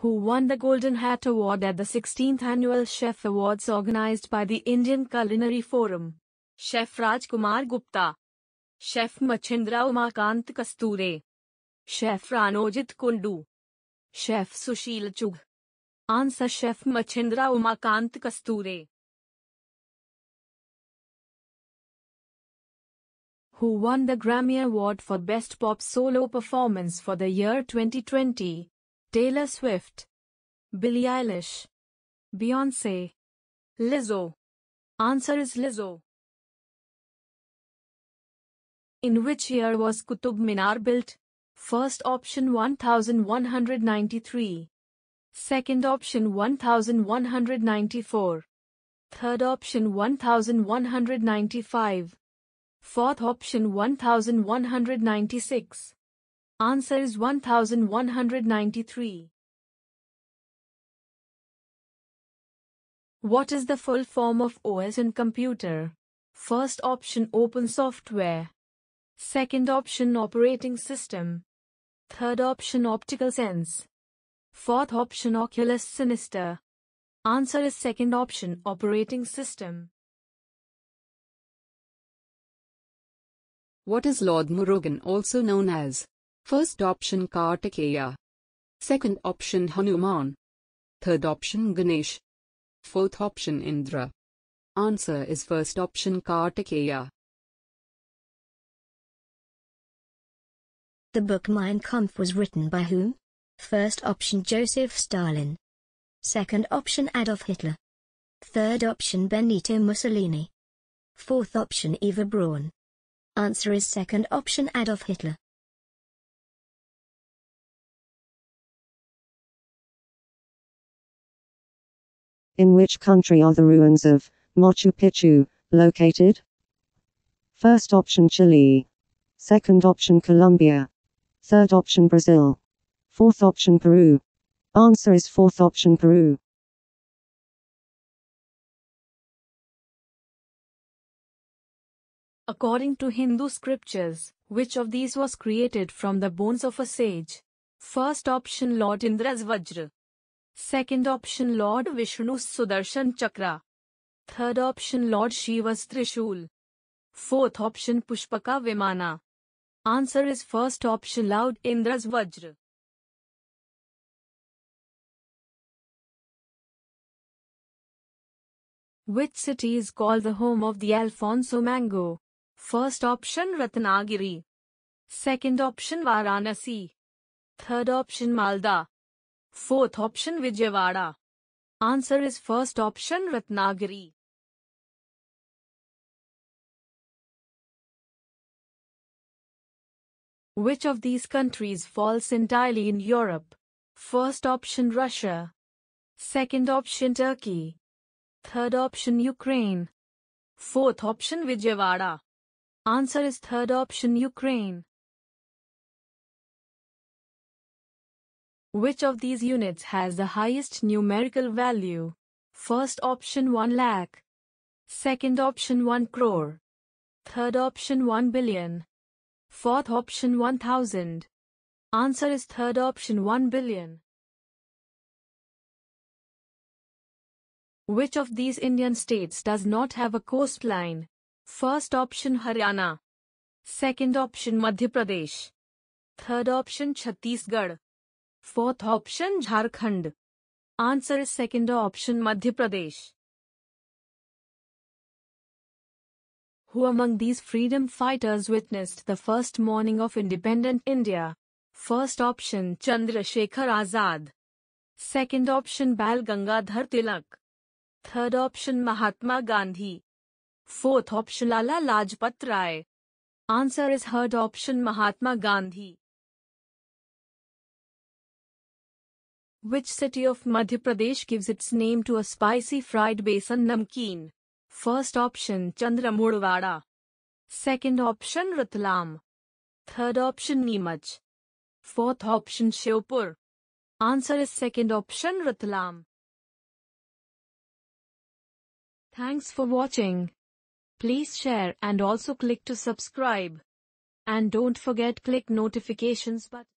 who won the Golden Hat Award at the 16th Annual Chef Awards organized by the Indian Culinary Forum. Chef Rajkumar Gupta. Chef Machindra Umakant Kasture. Chef Ranojit Kundu. Chef Sushil Chug. Answer Chef Machindra Umakant Kasture. Who won the Grammy Award for Best Pop Solo Performance for the year 2020? Taylor Swift, Billie Eilish, Beyonce, Lizzo. Answer is Lizzo. In which year was Qutub Minar built? First option 1193. Second option 1194. Third option 1195. Fourth option 1196. Answer is 1193. What is the full form of OS in computer? First option open software. Second option operating system. Third option optical sense. Fourth option Oculus Sinister. Answer is second option operating system. What is Lord Murugan also known as? First option Kartikeya. Second option Hanuman. Third option Ganesh. Fourth option Indra. Answer is first option Kartikeya. The book Mein Kampf was written by whom? First option Joseph Stalin. Second option Adolf Hitler. Third option Benito Mussolini. Fourth option Eva Braun. Answer is second option Adolf Hitler. In which country are the ruins of Machu Picchu located? First option Chile. Second option Colombia. Third option Brazil. Fourth option Peru. Answer is fourth option Peru. According to Hindu scriptures, which of these was created from the bones of a sage? First option Lord Indra's Vajra. Second option Lord Vishnu Sudarshan chakra third option Lord Shiva's trishul fourth option Pushpaka Vimana answer is first option Lord Indra's Vajra which city is call the home of the Alphonso mango first option Ratnagiri second option Varanasi third option Malda Fourth option Vijayawada. Answer is first option Ratnagiri. Which of these countries falls entirely in Europe? First option Russia. Second option Turkey. Third option Ukraine. Fourth option Vijayawada. Answer is third option Ukraine. Which of these units has the highest numerical value? First option 1 lakh. Second option 1 crore. Third option 1 billion. Fourth option 1000. Answer is third option 1 billion. Which of these Indian states does not have a coastline? First option Haryana. Second option Madhya Pradesh. Third option Chhattisgarh. Option Jharkhand. Answer is second option Madhya Pradesh. Who among these freedom fighters witnessed the first morning of independent India? First option Chandrasekhar Azad. Second option Bal Gangadhar Tilak. Third option Mahatma Gandhi. Fourth option Lala Lajpat Rai. Answer is third option Mahatma Gandhi. Which city of Madhya Pradesh gives its name to a spicy fried besan namkeen? First option Chandramurwada. Second option Ratlam. Third option Neemuch. Fourth option Shivpur. Answer is second option Ratlam. Thanks for watching. Please share and also click to subscribe. And don't forget click notifications button.